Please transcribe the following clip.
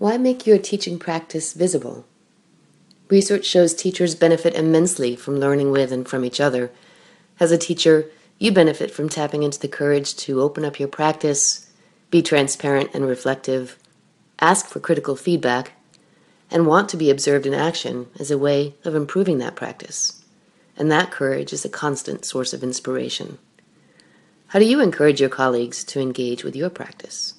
Why make your teaching practice visible? Research shows teachers benefit immensely from learning with and from each other. As a teacher, you benefit from tapping into the courage to open up your practice, be transparent and reflective, ask for critical feedback, and want to be observed in action as a way of improving that practice. And that courage is a constant source of inspiration. How do you encourage your colleagues to engage with your practice?